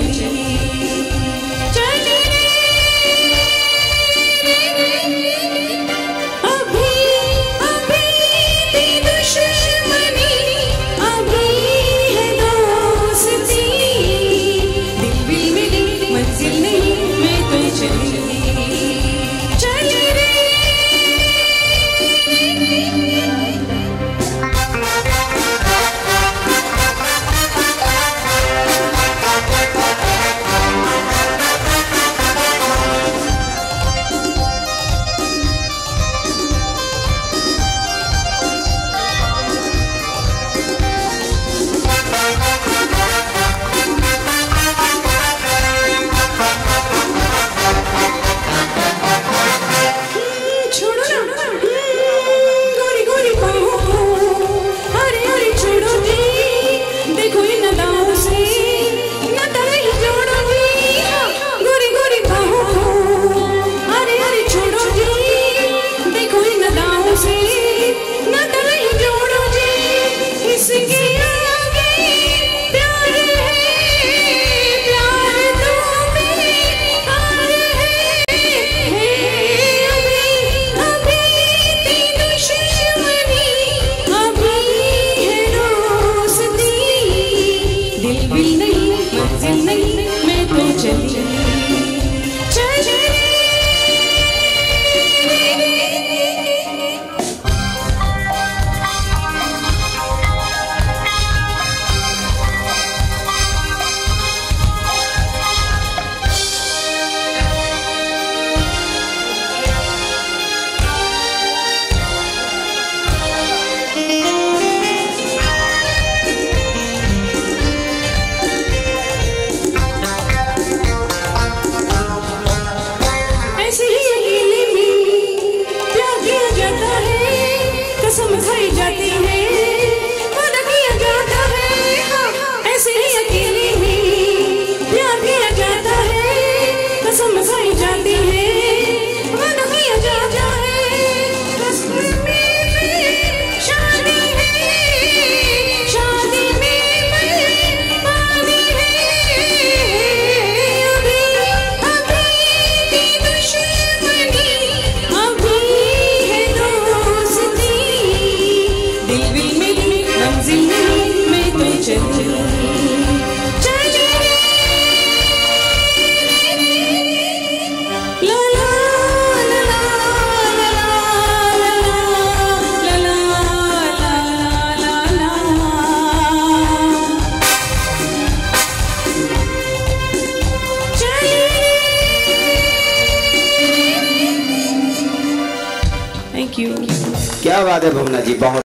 You. क्या बात है भुवना जी? बहुत